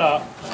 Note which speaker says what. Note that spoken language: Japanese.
Speaker 1: した。